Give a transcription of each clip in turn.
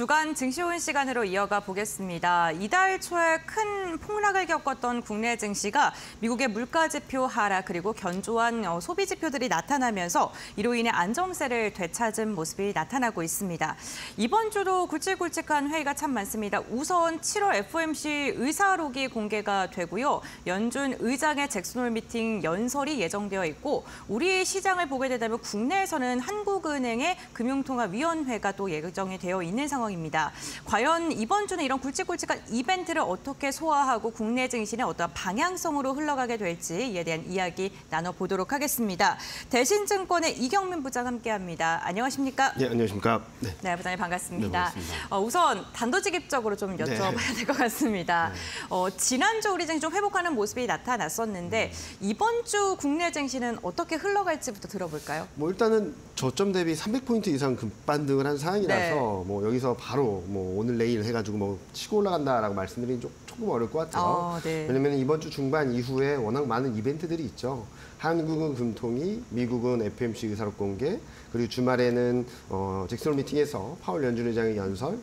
주간 증시온 시간으로 이어가 보겠습니다. 이달 초에 큰 폭락을 겪었던 국내 증시가 미국의 물가 지표 하락 그리고 견조한 어, 소비 지표들이 나타나면서 이로 인해 안정세를 되찾은 모습이 나타나고 있습니다. 이번 주도 굵직굵직한 회의가 참 많습니다. 우선 7월 FOMC 의사록이 공개가 되고요. 연준 의장의 잭슨홀 미팅 연설이 예정되어 있고 우리 시장을 보게 되다면 국내에서는 한국은행의 금융통화위원회가 또 예정이 되어 있는 상황입니다. 과연 이번 주는 이런 굵직굵직한 이벤트를 어떻게 소화 하고 국내 증시는 어떤 방향성으로 흘러가게 될지 이에 대한 이야기 나눠보도록 하겠습니다. 대신증권의 이경민 부장 함께합니다. 안녕하십니까? 네, 안녕하십니까. 네. 네, 부장님 반갑습니다. 네. 어, 우선 단도직입적으로 좀 여쭤봐야 네. 될것 같습니다. 어, 지난주 우리 증시 좀 회복하는 모습이 나타났었는데 이번 주 국내 증시는 어떻게 흘러갈지부터 들어볼까요? 뭐 일단은 저점 대비 300포인트 이상 급반등을 한 상황이라서 네. 뭐 여기서 바로 뭐 오늘 내일 해가지고 뭐 치고 올라간다라고 말씀드리기 좀, 조금 어려울 것 같아요. 어, 네. 왜냐면 이번 주 중반 이후에 워낙 많은 이벤트들이 있죠. 한국은 금통위, 미국은 FMC 의사록 공개, 그리고 주말에는 어, 잭슨 미팅에서 파월 연준 의장의 연설,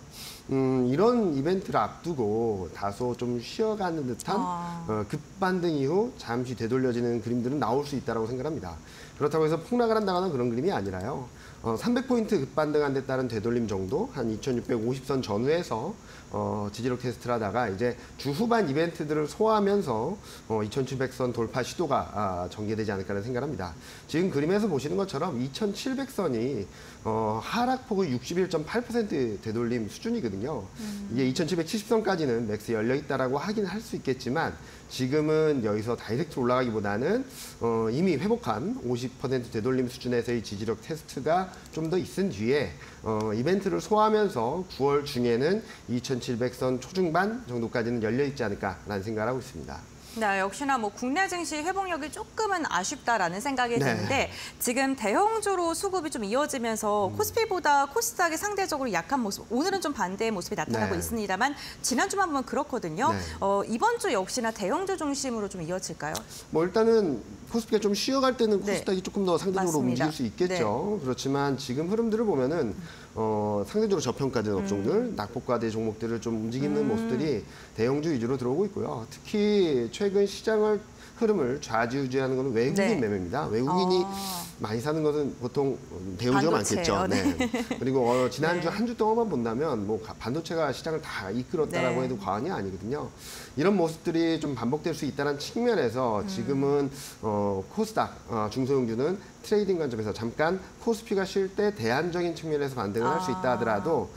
음, 이런 이벤트를 앞두고 다소 좀 쉬어가는 듯한 아. 어, 급반등 이후 잠시 되돌려지는 그림들은 나올 수 있다고 생각합니다. 그렇다고 해서 폭락을 한다거나 그런 그림이 아니라요. 어, 300포인트 급반등한 데 따른 되돌림 정도, 한 2650선 전후에서 어, 지지력 테스트를 하다가 이제 주 후반 이벤트들을 소화하면서 어, 2700선 돌파 시도가 아, 전개되지 않을까라는 생각합니다. 지금 그림에서 보시는 것처럼 2700선이 어, 하락폭의 61.8% 되돌림 수준이거든요. 이게 2770선까지는 max 열려 있다라고 하긴 할 수 있겠지만 지금은 여기서 direct 올라가기보다는 어, 이미 회복한 50% 되돌림 수준에서의 지지력 테스트가 좀 더 있은 뒤에 어, 이벤트를 소화하면서 9월 중에는 2700선 초중반 정도까지는 열려 있지 않을까라는 생각을 하고 있습니다. 네, 역시나 뭐 국내 증시 회복력이 조금은 아쉽다라는 생각이 네. 드는데 지금 대형주로 수급이 좀 이어지면서 코스피보다 코스닥이 상대적으로 약한 모습, 오늘은 좀 반대의 모습이 나타나고 네. 있습니다만 지난주만 보면 그렇거든요. 네. 어, 이번 주 역시나 대형주 중심으로 좀 이어질까요? 뭐 일단은 코스피가 좀 쉬어갈 때는 네. 코스닥이 조금 더 상대적으로 맞습니다. 네. 움직일 수 있겠죠. 그렇지만 지금 흐름들을 보면은 어, 상대적으로 저평가된 음. 업종들, 낙폭과대 종목들을 좀 움직이는 모습들이 대형주 위주로 들어오고 있고요. 특히 최근 시장을 흐름을 좌지우지하는 것은 외국인 네. 매매입니다. 외국인이 아. 많이 사는 것은 보통 대형주가 반도체예요. 많겠죠. 네. 그리고 어, 지난주 네. 한주 동안만 본다면 뭐 가- 반도체가 시장을 다 이끌었다라고 네. 해도 과언이 아니거든요. 이런 모습들이 좀 반복될 수 있다는 측면에서 음. 지금은 어, 코스닥 어, 중소형주는 trading 관점에서 잠깐 코스피가 쉴 때 대안적인 측면에서 반등을 할수 있다 아. 하더라도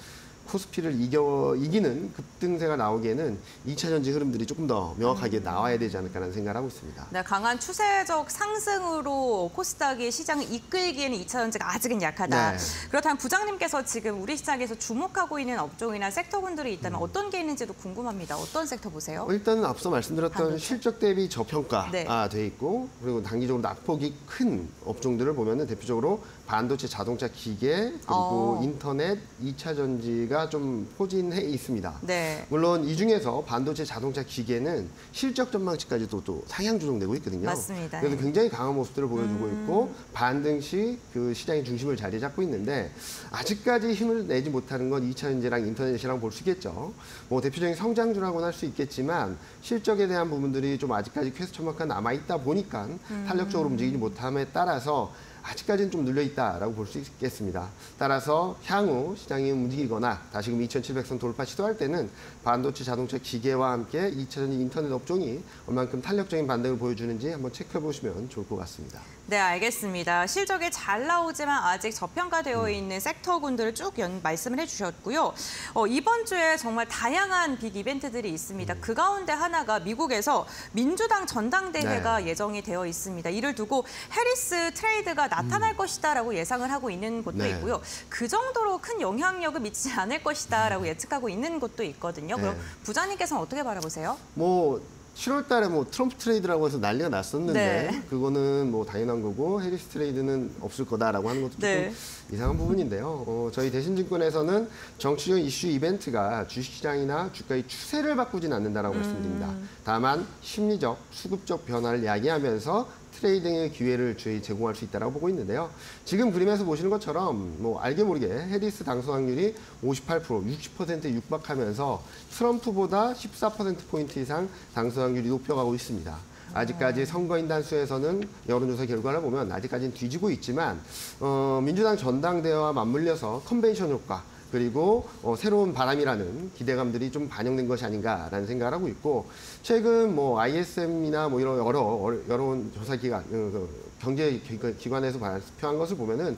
코스피를 이겨 이기는 급등세가 나오기에는 2차 전지 흐름들이 조금 더 명확하게 음. 나와야 되지 않을까라는 생각을 하고 있습니다. 네, 강한 추세적 상승으로 코스닥이 시장을 이끌기에는 2차 전지가 아직은 약하다. 네. 그렇다면 부장님께서 지금 우리 시장에서 주목하고 있는 업종이나 섹터군들이 있다면 어떤 게 있는지도 궁금합니다. 어떤 섹터 보세요? 어, 일단은 앞서 말씀드렸던 반도체. 실적 대비 저평가 네. 아, 돼 있고 그리고 단기적으로 낙폭이 큰 업종들을 보면 은 대표적으로 반도체, 자동차, 기계 그리고 어. 인터넷, 2차 전지가 좀 포진해 있습니다. 네. 물론 이 중에서 반도체, 자동차, 기계는 실적 전망치까지도 또 상향 조정되고 있거든요. 맞습니다. 음. 그래서 굉장히 강한 모습들을 보여주고 있고 반등 시 그 시장의 중심을 자리 잡고 있는데 아직까지 힘을 내지 못하는 건 2차 전지랑 인터넷이랑 볼 수 있겠죠. 뭐 대표적인 성장주라고는 할 수 있겠지만 실적에 대한 부분들이 좀 아직까지 퀘스천 마크가 남아 있다 보니까 음. 탄력적으로 움직이지 못함에 따라서 아직까지는 좀 눌려 있다라고 볼 수 있겠습니다. 따라서 향후 시장이 움직이거나 다시금 2,700선 돌파 시도할 때는 반도체, 자동차, 기계와 함께 2차 전지 인터넷 업종이 얼만큼 탄력적인 반등을 보여주는지 한번 체크해 보시면 좋을 것 같습니다. 네, 알겠습니다. 실적이 잘 나오지만 아직 저평가되어 음. 있는 섹터군들을 쭉 연, 말씀을 해주셨고요. 어, 이번 주에 정말 다양한 big 이벤트들이 있습니다. 음. 그 가운데 하나가 미국에서 민주당 전당대회가 네. 예정이 되어 있습니다. 이를 두고 해리스 트레이드가 나타날 것이다라고 예상을 하고 있는 곳도 음. 네. 있고요. 그 정도로 큰 영향력을 미치지 않을 것이다라고 예측하고 있는 곳도 있거든요. 그럼 네. 부장님께서는 어떻게 바라보세요? 뭐 7월 달에 뭐 트럼프 트레이드라고 해서 난리가 났었는데 네. 그거는 뭐 당연한 거고 해리스 트레이드는 없을 거다라고 하는 것도 조금 네. 이상한 부분인데요. 어, 저희 대신증권에서는 정치적 이슈 이벤트가 주식시장이나 주가의 추세를 바꾸진 않는다라고 말씀드립니다. 다만 심리적, 수급적 변화를 야기하면서 트레이딩의 기회를 저희 제공할 수 있다고 보고 있는데요. 지금 그림에서 보시는 것처럼 뭐 알게 모르게 해리스 당선 확률이 58% 60%에 육박하면서 트럼프보다 14%포인트 이상 당선 확률이 높여가고 있습니다. 아직까지 선거인 단수에서는 여론조사 결과를 보면 아직까지는 뒤지고 있지만 어, 민주당 전당대회와 맞물려서 컨벤션 효과 그리고 어, 새로운 바람이라는 기대감들이 좀 반영된 것이 아닌가라는 생각을 하고 있고 최근 뭐 ISM이나 뭐 이런 여러 어, 여론 조사 기관 어, 그 경제 기- 기관에서 발표한 것을 보면은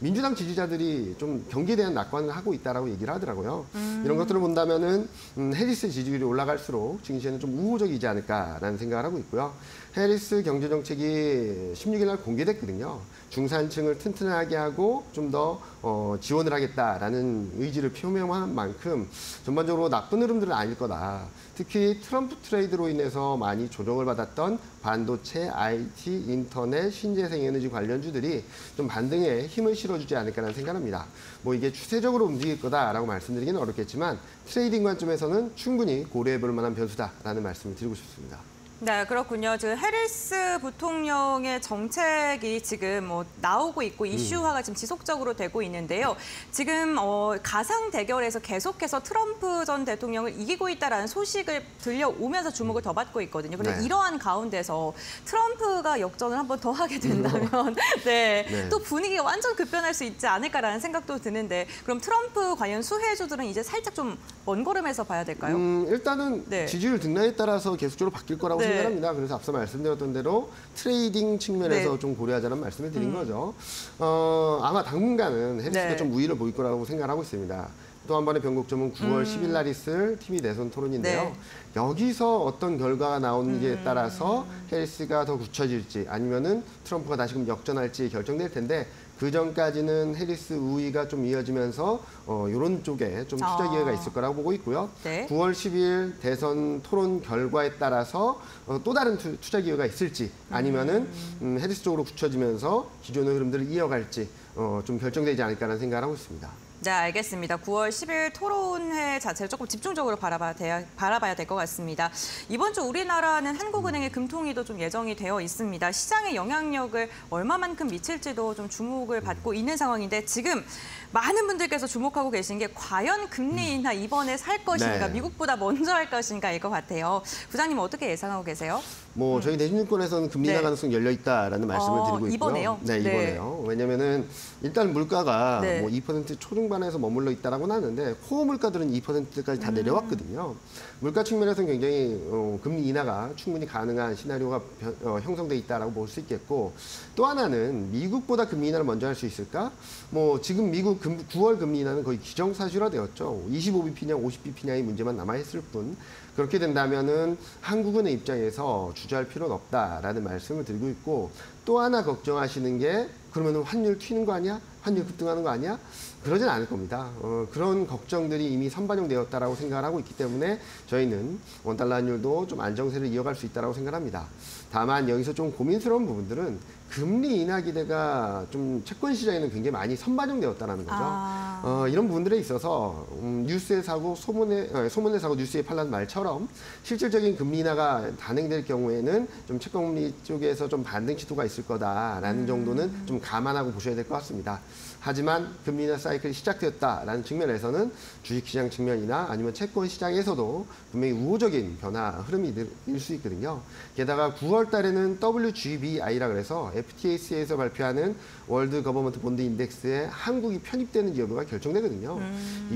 민주당 지지자들이 좀 경기에 대한 낙관을 하고 있다라고 얘기를 하더라고요. 이런 것들을 본다면은 음, 해리스 지지율이 올라갈수록 증시에는 좀 우호적이지 않을까라는 생각을 하고 있고요. 해리스 경제 정책이 16일 날 공개됐거든요. 중산층을 튼튼하게 하고 좀더 어, 지원을 하겠다라는 의지를 표명한 만큼 전반적으로 나쁜 흐름들은 아닐 거다. 특히 트럼프 트레이드로 인해서 많이 조정을 받았던 반도체, IT, 인터넷, 신재생 에너지 관련주들이 좀 반등에 힘을 실어주지 않을까라는 생각합니다. 뭐 이게 추세적으로 움직일 거다라고 말씀드리기는 어렵겠지만 trading 관점에서는 충분히 고려해볼 만한 변수다라는 말씀을 드리고 싶습니다. 네, 그렇군요. 지금 해리스 부통령의 정책이 지금 뭐 나오고 있고 이슈화가 지금 지속적으로 되고 있는데요. 지금 어, 가상 대결에서 계속해서 트럼프 전 대통령을 이기고 있다라는 소식을 들려오면서 주목을 더 받고 있거든요. 그런데 네. 이러한 가운데서 트럼프가 역전을 한 번 더 하게 된다면 네, 네. 또 분위기가 완전 급변할 수 있지 않을까라는 생각도 드는데 그럼 트럼프 관련 수혜주들은 이제 살짝 좀 먼 걸음에서 봐야 될까요? 음, 일단은 네. 지지율 등락에 따라서 계속적으로 바뀔 거라고 네. 생각합니다. 그래서 앞서 말씀드렸던 대로 trading 측면에서 네. 음. 좀 고려하자는 말씀을 드린 거죠. 어, 아마 당분간은 해리스가 네. 좀 우위를 보일 거라고 생각하고 있습니다. 또 한 번의 변곡점은 9월 10일 날 있을 TV 대선 토론인데요. 음. 네. 여기서 어떤 결과가 음. 나오는지에 따라서 해리스가 더 굳혀질지 아니면은 트럼프가 다시금 역전할지 결정될 텐데 그 전까지는 해리스 우위가 좀 이어지면서 어, 이런 쪽에 좀 투자 아. 기회가 있을 거라고 보고 있고요. 네. 9월 10일 대선 토론 결과에 따라서 어, 또 다른 투자 기회가 있을지 아니면은 음, 해리스 쪽으로 굳혀지면서 기존의 흐름들을 이어갈지 어, 좀 결정되지 않을까라는 생각을 하고 있습니다. 네, 알겠습니다. 9월 10일 토론회 자체를 조금 집중적으로 바라봐야, 바라봐야 될 것 같습니다. 이번 주 우리나라는 한국은행의 금통위도 좀 예정이 되어 있습니다. 시장의 영향력을 얼마만큼 미칠지도 좀 주목을 받고 있는 상황인데 지금 많은 분들께서 주목하고 계신 게 과연 금리 인하 이번에 할 것인가, 네. 미국보다 먼저 할 것인가일 것 같아요. 부장님 어떻게 예상하고 계세요? 뭐 저희 대중증권에서는 금리 인하 네. 가능성 열려 있다라는 말씀을 어, 드리고 있고요. 이번에요? 네, 네. 이번에요. 왜냐면은 일단 물가가 네. 뭐2% 초중반에서 머물러 있다라고는 하는데 코어 물가들은 2%까지 음. 다 내려왔거든요. 물가 측면에서는 굉장히 어, 금리 인하가 충분히 가능한 시나리오가 변- 어, 형성돼 있다라고 볼 수 있겠고 또 하나는 미국보다 금리 인하를 먼저 할 수 있을까? 뭐 지금 미국 금, 9월 금리 인하는 거의 기정사실화되었죠. 25bp냐 50bp냐의 문제만 남아 있을 뿐 그렇게 된다면은 한국은의 입장에서 주저할 필요는 없다라는 말씀을 드리고 있고 또 하나 걱정하시는 게 그러면은 환율 튀는 거 아니야? 환율 급등하는 거 아니야? 그러진 않을 겁니다. 어, 그런 걱정들이 이미 선반영되었다라고 생각을 하고 있기 때문에 저희는 원달러 환율도 좀 안정세를 이어갈 수 있다라고 생각합니다. 다만 여기서 좀 고민스러운 부분들은 금리 인하 기대가 좀 채권 시장에는 굉장히 많이 선반영되었다는 거죠. 아. 어, 이런 부분들에 있어서 음, 뉴스에 사고 소문에 어, 소문에 사고 뉴스에 팔라는 말처럼 실질적인 금리 인하가 단행될 경우에는 좀 채권금리 쪽에서 좀 반등 시도가 있을 거다라는 정도는 좀 감안하고 보셔야 될 것 같습니다. 하지만 금리 인하 사이클이 시작되었다라는 측면에서는 주식시장 측면이나 아니면 채권 시장에서도 분명히 우호적인 변화 흐름이 일 수 있거든요. 게다가 9월 달에는 WGBI라 그래서 FTSE에서 발표하는 World Government Bond Index에 한국이 편입되는 여부가 결정되거든요.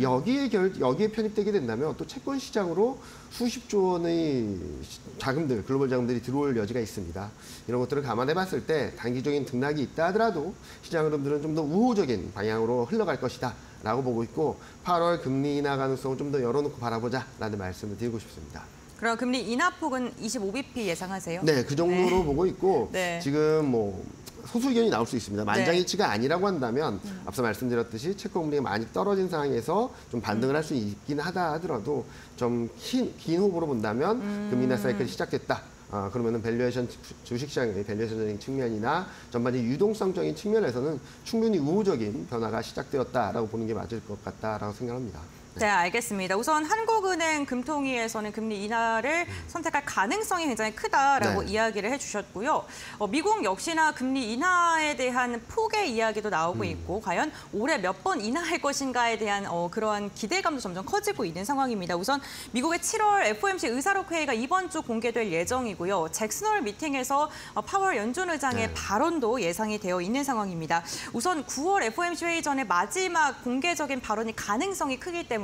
여기에 결, 여기에 편입되게 된다면 또 채권 시장으로 수십조 원의 시- 자금들, 글로벌 자금들이 들어올 여지가 있습니다. 이런 것들을 감안해 봤을 때 단기적인 등락이 있다 하더라도 시장 흐름들은 좀 더 우호적인 방향으로 흘러갈 것이다. 라고 보고 있고 8월 금리 인하 가능성을 좀 더 열어놓고 바라보자라는 말씀을 드리고 싶습니다. 그럼 금리 인하폭은 25bp 예상하세요? 네, 그 정도로 보고 있고 네. 지금 뭐 소수 의견이 나올 수 있습니다. 만장일치가 네. 아니라고 한다면 음. 앞서 말씀드렸듯이 채권 금리가 많이 떨어진 상황에서 좀 반등을 할 수 있긴 하다 하더라도 좀 긴 호흡으로 본다면 음. 금리 인하 사이클이 시작됐다. 아, 그러면은 valuation 주식시장의 valuation적인 측면이나 전반적인 유동성적인 측면에서는 충분히 우호적인 변화가 시작되었다라고 보는 게 맞을 것 같다라고 생각합니다. 네, 알겠습니다. 우선 한국은행 금통위에서는 금리 인하를 선택할 가능성이 굉장히 크다라고 네. 이야기를 해주셨고요. 어, 미국 역시나 금리 인하에 대한 폭의 이야기도 나오고 있고 과연 올해 몇 번 인하할 것인가에 대한 어, 그러한 기대감도 점점 커지고 있는 상황입니다. 우선 미국의 7월 FOMC 의사록 회의가 이번 주 공개될 예정이고요. 잭슨홀 미팅에서 어, 파월 연준 의장의 네. 발언도 예상이 되어 있는 상황입니다. 우선 9월 FOMC 회의 전에 마지막 공개적인 발언이 가능성이 크기 때문에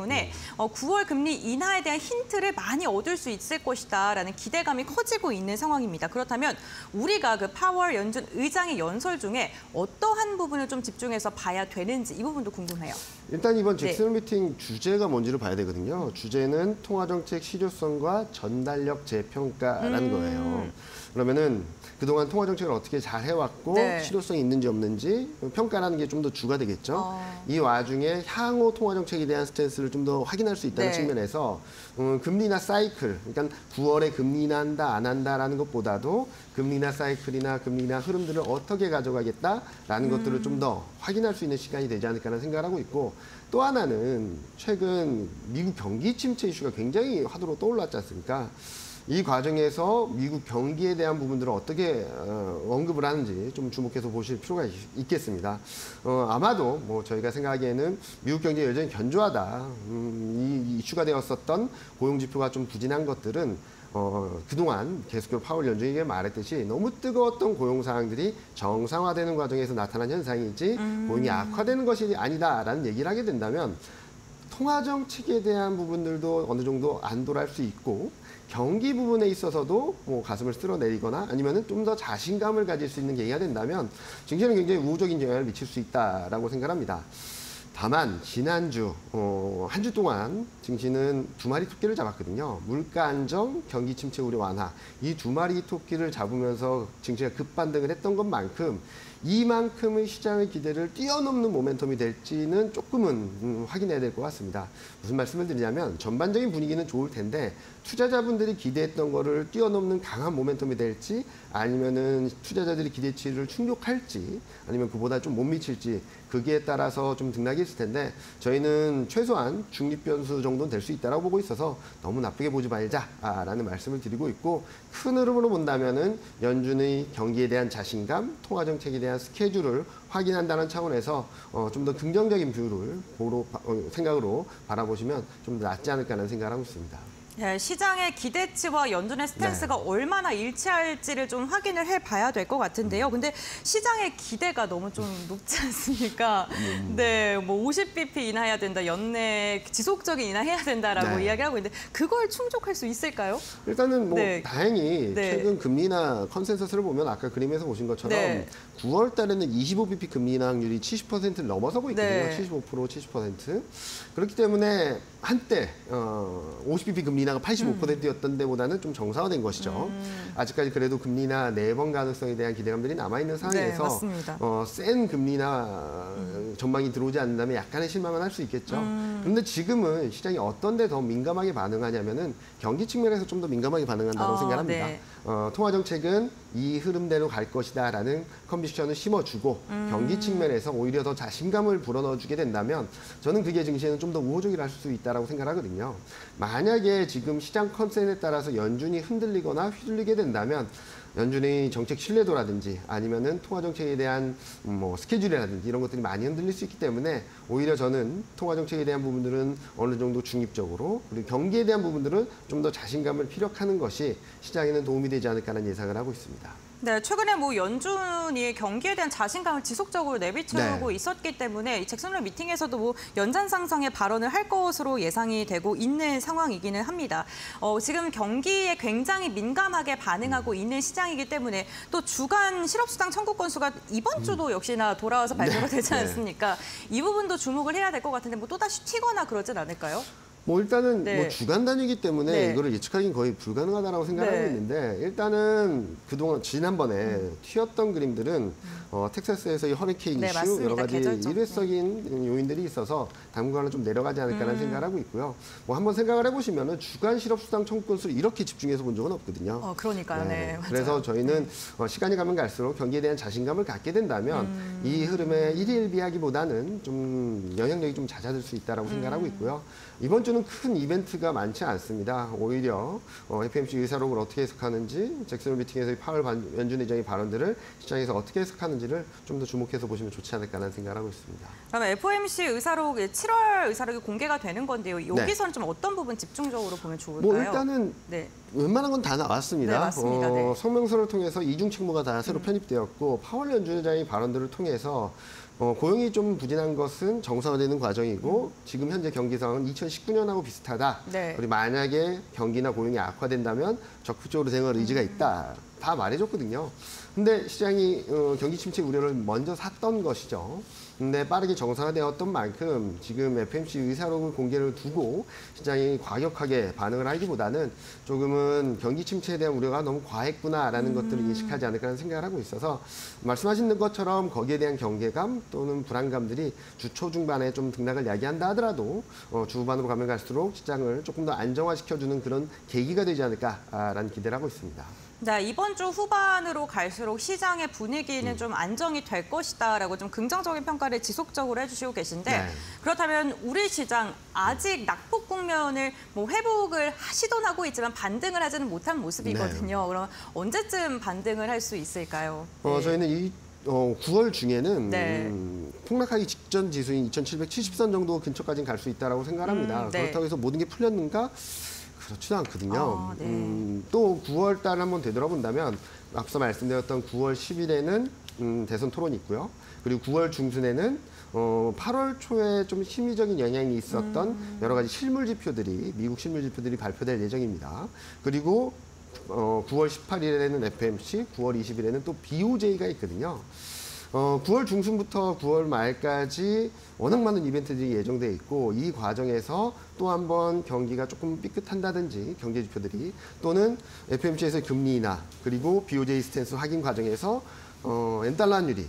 어, 9월 금리 인하에 대한 힌트를 많이 얻을 수 있을 것이다라는 기대감이 커지고 있는 상황입니다. 그렇다면 우리가 그 파월 연준 의장의 연설 중에 어떠한 부분을 좀 집중해서 봐야 되는지 이 부분도 궁금해요. 일단 이번 네. 잭슨 미팅 주제가 뭔지를 봐야 되거든요. 주제는 통화정책 실효성과 전달력 재평가라는 음. 거예요. 그러면은 그동안 통화 정책을 어떻게 잘 해왔고 네. 실효성이 있는지 없는지 평가라는 게 좀 더 주가 되겠죠. 어. 이 와중에 향후 통화 정책에 대한 스탠스를 좀 더 확인할 수 있다는 네. 측면에서 음, 금리나 사이클, 그러니까 9월에 금리 인하한다 안 한다라는 것보다도 금리나 사이클이나 금리나 흐름들을 어떻게 가져가겠다라는 것들을 좀 더 확인할 수 있는 시간이 되지 않을까라는 생각을 하고 있고 또 하나는 최근 미국 경기 침체 이슈가 굉장히 화두로 떠올랐지 않습니까? 이 과정에서 미국 경기에 대한 부분들을 어떻게 어, 언급을 하는지 좀 주목해서 보실 필요가 있, 있겠습니다. 어, 아마도 뭐 저희가 생각하기에는 미국 경제 여전히 견조하다. 음, 이 이슈가 되었었던 고용 지표가 좀 부진한 것들은 어, 그동안 계속해서 파월 연준이 말했듯이 너무 뜨거웠던 고용 상황들이 정상화되는 과정에서 나타난 현상이지 고용이 악화되는 것이 아니다라는 얘기를 하게 된다면 통화 정책에 대한 부분들도 어느 정도 안도할 수 있고 경기 부분에 있어서도 뭐 가슴을 쓸어내리거나 아니면은 좀 더 자신감을 가질 수 있는 계기가 된다면 증시는 굉장히 우호적인 영향을 미칠 수 있다라고 생각합니다. 다만 지난주 어, 한 주 동안 증시는 두 마리 토끼를 잡았거든요. 물가 안정, 경기 침체 우려 완화 이 두 마리 토끼를 잡으면서 증시가 급반등을 했던 것만큼 이만큼의 시장의 기대를 뛰어넘는 모멘텀이 될지는 조금은 음, 확인해야 될 것 같습니다. 무슨 말씀을 드리냐면 전반적인 분위기는 좋을 텐데 투자자분들이 기대했던 거를 뛰어넘는 강한 모멘텀이 될지 아니면은 투자자들이 기대치를 충족할지 아니면 그보다 좀 못 미칠지 거기에 따라서 좀 등락이 있을 텐데 저희는 최소한 중립 변수 정도는 될 수 있다라고 보고 있어서 너무 나쁘게 보지 말자라는 말씀을 드리고 있고 큰 흐름으로 본다면은 연준의 경기에 대한 자신감, 통화 정책에 대한 스케줄을 확인한다는 차원에서 어, 좀 더 긍정적인 view를 바- 어, 생각으로 바라보시면 좀 더 낫지 않을까 하는 생각을 하고 있습니다. 네, 시장의 기대치와 연준의 스탠스가 얼마나 일치할지를 좀 확인을 해봐야 될 것 같은데요. 근데 시장의 기대가 너무 좀 높지 않습니까? 네, 뭐 50bp 인하해야 된다, 연내 지속적인 인하해야 된다라고 네. 이야기하고 있는데 그걸 충족할 수 있을까요? 일단은 뭐 네. 다행히 네. 최근 금리나 컨센서스를 보면 아까 그림에서 보신 것처럼 네. 9월 달에는 25bp 금리 인하율이 70%를 넘어서고 있거든요. 네. 75% 70%. 그렇기 때문에 한때 어, 50bp 금리 인하가 85%였던 데보다는 좀 정상화된 것이죠. 음. 아직까지 그래도 금리 인하 네 번 가능성에 대한 기대감들이 남아 있는 상황에서 네. 어, 센 금리 인하 전망이 들어오지 않는다면 약간의 실망은 할 수 있겠죠. 음. 그런데 지금은 시장이 어떤 데 더 민감하게 반응하냐면은 경기 측면에서 좀 더 민감하게 반응한다고 어, 생각합니다. 네. 어, 통화 정책은 이 흐름대로 갈 것이다라는 컨비션을 심어주고 음. 경기 측면에서 오히려 더 자신감을 불어넣어주게 된다면 저는 그게 증시에는 좀 더 우호적이라 할 수 있다라고 생각하거든요. 만약에 지금 시장 컨센에 따라서 연준이 흔들리거나 휘둘리게 된다면 연준의 정책 신뢰도라든지 아니면은 통화 정책에 대한 음, 뭐 스케줄이라든지 이런 것들이 많이 흔들릴 수 있기 때문에 오히려 저는 통화 정책에 대한 부분들은 어느 정도 중립적으로 그리고 경기에 대한 부분들은 좀 더 자신감을 피력하는 것이 시장에는 도움이 되지 않을까라는 예상을 하고 있습니다. 네, 최근에 뭐 연준이 경기에 대한 자신감을 지속적으로 내비치고 네. 있었기 때문에 이 잭슨홀 미팅에서도 뭐 연장 상승의 발언을 할 것으로 예상이 되고 있는 상황이기는 합니다. 어, 지금 경기에 굉장히 민감하게 반응하고 있는 시장이기 때문에 또 주간 실업수당 청구 건수가 이번 주도 역시나 돌아와서 발표가 네. 되지 네. 않습니까? 이 부분도 주목을 해야 될 것 같은데 뭐 또다시 튀거나 그러진 않을까요? 뭐 일단은 네. 뭐 주간 단위이기 때문에 네. 이거를 예측하기는 거의 불가능하다라고 생각하고 네. 있는데 일단은 그동안 지난번에 튀었던 그림들은 어, 텍사스에서 이 허리케인 네, 이슈. 여러 가지 계절적. 일회적인 요인들이 있어서 당분간은 좀 내려가지 않을까라는 음. 생각을 하고 있고요. 뭐 한번 생각을 해보시면 은 주간 실업 수당 청구건 수를 이렇게 집중해서 본 적은 없거든요. 어, 그러니까요. 네. 맞아요. 그래서 저희는 어, 시간이 가면 갈수록 경기에 대한 자신감을 갖게 된다면 음. 이 흐름에 일일비하기보다는 좀 영향력이 좀 잦아들 수 있다라고 생각하고 음. 있고요. 이번 주는 큰 이벤트가 많지 않습니다. 오히려 어, FMC 의사록을 어떻게 해석하는지 잭슨홀 미팅에서의 파월 반- 연준 의장의 발언들을 시장에서 어떻게 해석하는지를 좀 더 주목해서 보시면 좋지 않을까라는 생각을 하고 있습니다. 그러면 FOMC 의사록 7월 의사록이 공개가 되는 건데요. 여기서는 좀 어떤 부분 집중적으로 보면 좋을까요? 네. 뭐 일단은 네. 웬만한 건 다 나왔습니다. 네, 맞습니다. 어, 네. 음. 성명서를 통해서 이중 책무가 다 새로 편입되었고 파월 연준 의장의 발언들을 통해서 어, 고용이 좀 부진한 것은 정상화되는 과정이고 지금 현재 경기 상황은 2019년하고 비슷하다. 네. 그리고 만약에 경기나 고용이 악화된다면 적극적으로 대응할 의지가 있다. 다 말해줬거든요. 근데 시장이 어, 경기 침체 우려를 먼저 샀던 것이죠. 근데 빠르게 정상화되었던 만큼 지금 FMC 의사록을 공개를 두고 시장이 과격하게 반응을 하기보다는 조금은 경기 침체에 대한 우려가 너무 과했구나라는 것들을 인식하지 않을까라는 생각을 하고 있어서 말씀하신 것처럼 거기에 대한 경계감 또는 불안감들이 주 초 중반에 좀 등락을 야기한다 하더라도 어, 주 후반으로 가면 갈수록 시장을 조금 더 안정화시켜주는 그런 계기가 되지 않을까라는 기대를 하고 있습니다. 자, 이번 주 후반으로 갈수록 시장의 분위기는 음. 좀 안정이 될 것이다라고 좀 긍정적인 평가를 지속적으로 해주시고 계신데 네. 그렇다면 우리 시장 아직 낙폭 국면을 뭐 회복을 시도하고 있지만 반등을 하지는 못한 모습이거든요. 그럼 언제쯤 반등을 할 수 있을까요? 네. 어, 네. 저희는 이 어, 9월 중에는 네. 음, 폭락하기 직전 지수인 2,770선 정도 근처까지는 갈 수 있다라고 생각합니다. 음, 네. 그렇다고 해서 모든 게 풀렸는가? 그렇지도 않거든요. 아, 네. 음, 또 9월 달 한번 되돌아본다면 앞서 말씀드렸던 9월 10일에는 음, 대선 토론이 있고요. 그리고 9월 중순에는 어, 8월 초에 좀 심리적인 영향이 있었던 음. 여러 가지 실물 지표들이 미국 실물 지표들이 발표될 예정입니다. 그리고 어, 9월 18일에는 FMC, 9월 20일에는 또 BOJ가 있거든요. 어, 9월 중순부터 9월 말까지 워낙 많은 이벤트들이 예정돼 있고 이 과정에서 또 한 번 경기가 조금 삐끗한다든지 경제 지표들이 또는 FMC에서 금리 인하 그리고 BOJ 스탠스 확인 과정에서 어, 엔달러 환율이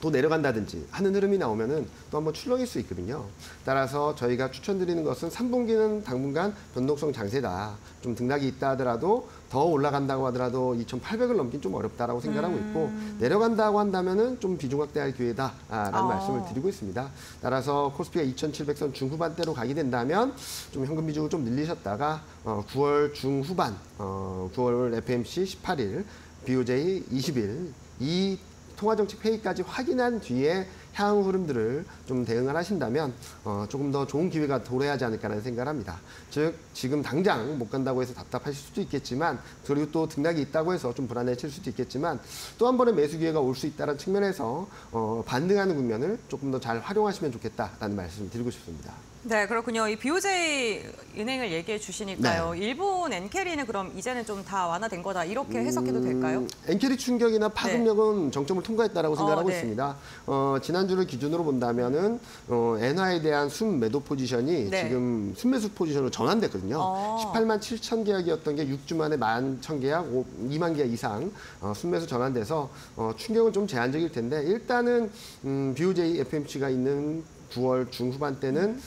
또 내려간다든지 하는 흐름이 나오면은 또 한번 출렁일 수 있거든요. 따라서 저희가 추천드리는 것은 3분기는 당분간 변동성 장세다. 좀 등락이 있다 하더라도 더 올라간다고 하더라도 2,800을 넘긴 좀 어렵다라고 생각하고 있고 내려간다고 한다면은 좀 비중 확대할 기회다라는 아. 말씀을 드리고 있습니다. 따라서 코스피가 2,700선 중후반대로 가게 된다면 좀 현금 비중을 좀 늘리셨다가 어, 9월 중후반, 어, 9월 FMC 18일, BOJ 20일 이 통화정책 회의까지 확인한 뒤에 향후 흐름들을 좀 대응을 하신다면 어, 조금 더 좋은 기회가 도래하지 않을까라는 생각을 합니다. 즉 지금 당장 못 간다고 해서 답답하실 수도 있겠지만 그리고 또 등락이 있다고 해서 좀 불안해질 수도 있겠지만 또 한 번의 매수 기회가 올 수 있다는 측면에서 어, 반등하는 국면을 조금 더 잘 활용하시면 좋겠다라는 말씀을 드리고 싶습니다. 네, 그렇군요. 이 BOJ 은행을 얘기해 주시니까요. 네. 일본 엔캐리는 그럼 이제는 좀 다 완화된 거다 이렇게 해석해도 될까요? 음, 엔캐리 충격이나 파급력은 정점을 통과했다라고 생각하고 네. 있습니다. 어, 지난주를 기준으로 본다면은 어, 엔화에 대한 순 매도 포지션이 네. 지금 순매수 포지션으로 전환됐거든요. 어. 18만 7천 계약이었던 게 6주 만에 1만 천 계약, 5, 2만 계약 이상 어, 순매수 전환돼서 어, 충격은 좀 제한적일 텐데 일단은 음, BOJ FMC가 있는 9월 중후반 때는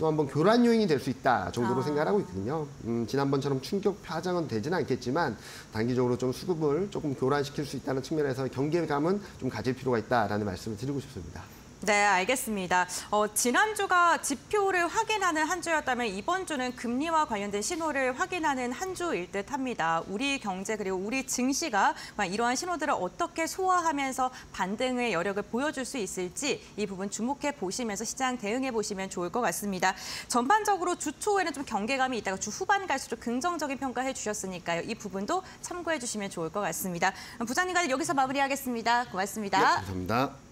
또 한번 교란 요인이 될 수 있다 정도로 아. 생각하고 있거든요. 음, 지난번처럼 충격 파장은 되지는 않겠지만 단기적으로 좀 수급을 조금 교란시킬 수 있다는 측면에서 경계감은 좀 가질 필요가 있다라는 말씀을 드리고 싶습니다. 네, 알겠습니다. 어, 지난주가 지표를 확인하는 한 주였다면 이번 주는 금리와 관련된 신호를 확인하는 한 주일 듯 합니다. 우리 경제 그리고 우리 증시가 이러한 신호들을 어떻게 소화하면서 반등의 여력을 보여줄 수 있을지 이 부분 주목해 보시면서 시장 대응해 보시면 좋을 것 같습니다. 전반적으로 주 초에는 좀 경계감이 있다가 주 후반 갈수록 긍정적인 평가해 주셨으니까요. 이 부분도 참고해 주시면 좋을 것 같습니다. 부장님과 여기서 마무리하겠습니다. 고맙습니다. 네, 감사합니다.